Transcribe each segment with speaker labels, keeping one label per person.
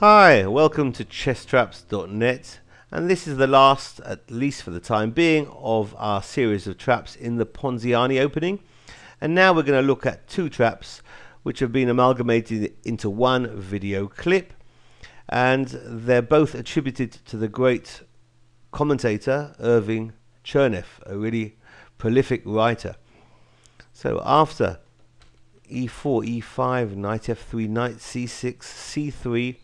Speaker 1: Hi, welcome to chesstraps.net and this is the last, at least for the time being, of our series of traps in the Ponziani opening. And now we're going to look at two traps which have been amalgamated into one video clip and they're both attributed to the great commentator Irving Chernev, a really prolific writer. So after e4, e5, knight f3, knight c6, c3,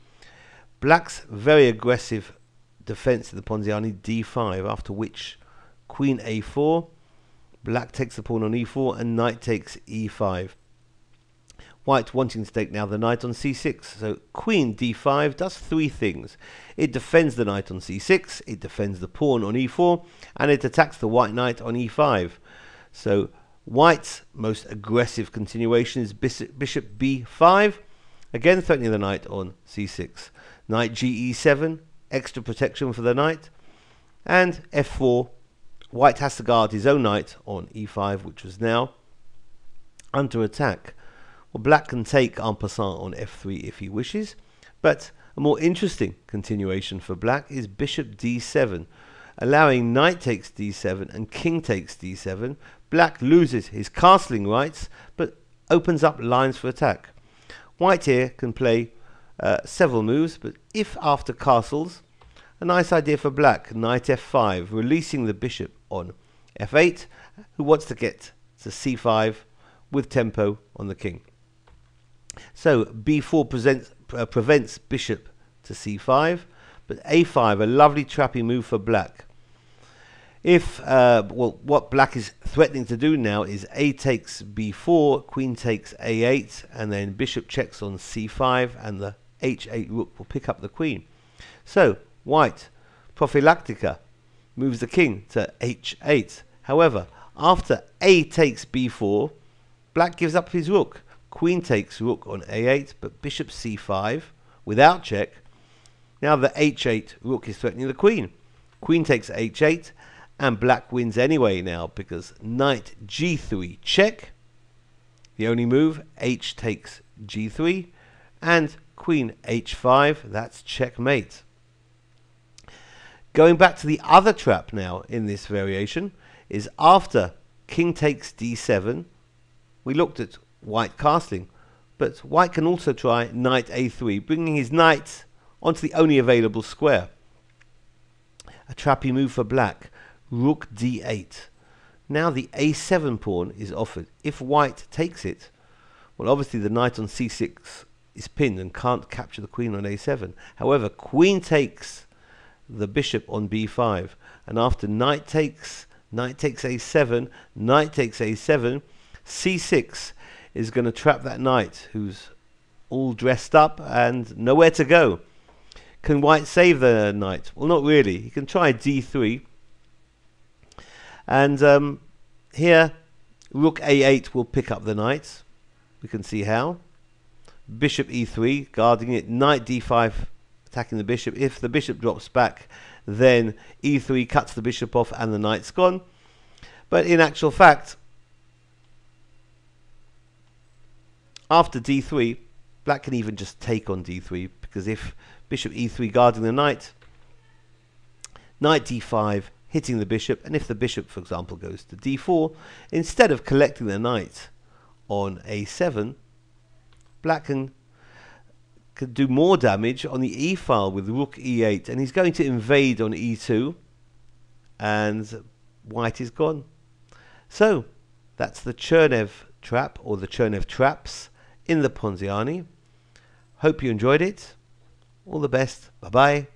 Speaker 1: Black's very aggressive defense of the Ponziani d5, after which queen a4, black takes the pawn on e4, and knight takes e5. White wanting to take now the knight on c6. So queen d5 does three things. It defends the knight on c6, it defends the pawn on e4, and it attacks the white knight on e5. So white's most aggressive continuation is bishop b5, again threatening the knight on c6. Knight ge7, extra protection for the knight. And f4, white has to guard his own knight on e5, which was now under attack. Well, black can take en passant on f3 if he wishes, but a more interesting continuation for black is bishop d7, allowing knight takes d7 and king takes d7. Black loses his castling rights, but opens up lines for attack. White here can play uh, several moves, but if after castles, a nice idea for black, knight f5, releasing the bishop on f8, who wants to get to c5 with tempo on the king. So b4 presents, uh, prevents bishop to c5, but a5, a lovely trappy move for black. If, uh, well, what black is threatening to do now is a takes b4, queen takes a8, and then bishop checks on c5, and the h8 rook will pick up the queen. So, white, prophylactica, moves the king to h8. However, after a takes b4, black gives up his rook. Queen takes rook on a8, but bishop c5 without check. Now the h8 rook is threatening the queen. Queen takes h8, and black wins anyway now because knight g3 check. The only move, h takes g3, and queen h5, that's checkmate. Going back to the other trap now in this variation is after king takes d7, we looked at white castling, but white can also try knight a3, bringing his knight onto the only available square. A trappy move for black, rook d8. Now the a7 pawn is offered. If white takes it, well obviously the knight on c6 is pinned and can't capture the queen on a7. However, queen takes the bishop on b5, and after knight takes, knight takes a7, knight takes a7, c6 is going to trap that knight who's all dressed up and nowhere to go. Can white save the knight? Well, not really. He can try d3. And um, here, rook a8 will pick up the knight. We can see how bishop e3, guarding it, knight d5, attacking the bishop. If the bishop drops back, then e3 cuts the bishop off and the knight's gone. But in actual fact, after d3, black can even just take on d3, because if bishop e3 guarding the knight, knight d5 hitting the bishop, and if the bishop, for example, goes to d4, instead of collecting the knight on a7, black can, can do more damage on the e file with rook e8 and he's going to invade on e2 and white is gone. So that's the Chernev trap or the Chernev traps in the Ponziani. Hope you enjoyed it. All the best. Bye bye.